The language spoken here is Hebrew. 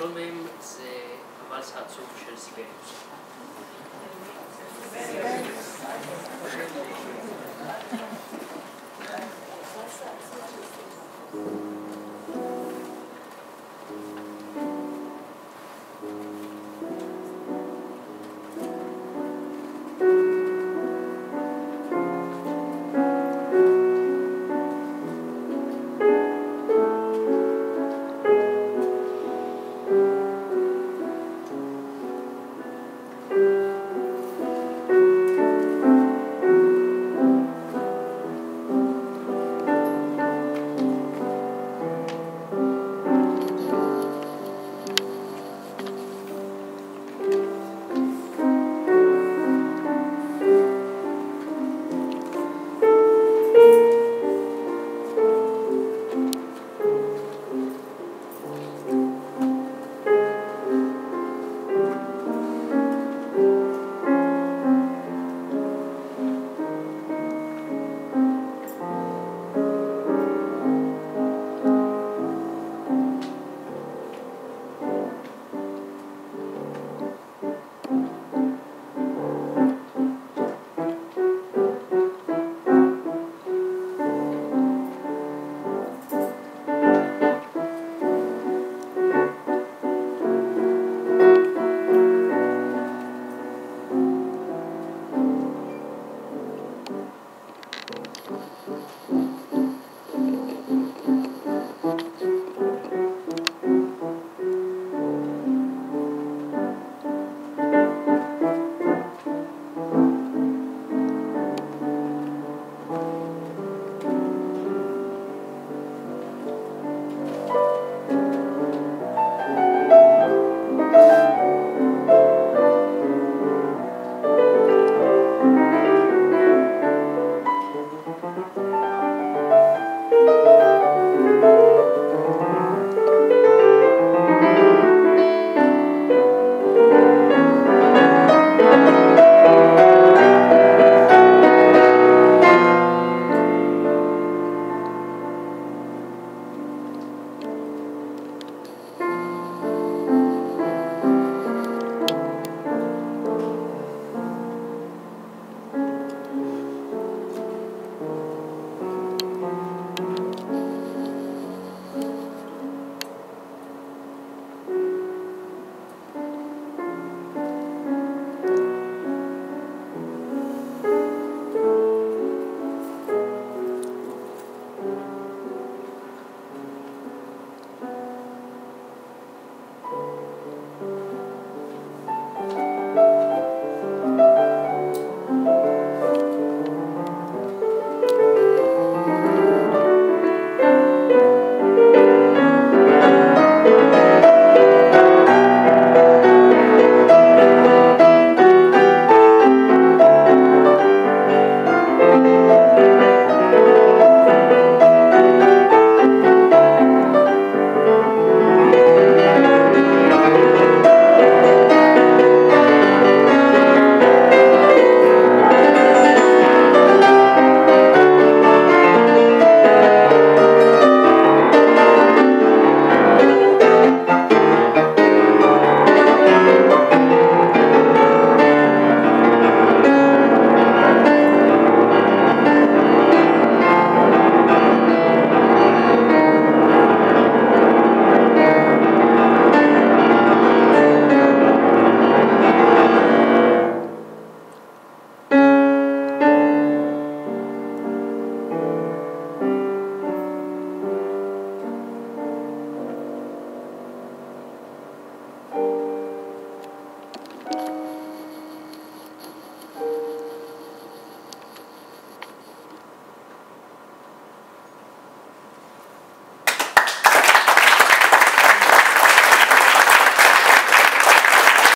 הראשון מהם זה הוואלס העצוב של סיבליוס.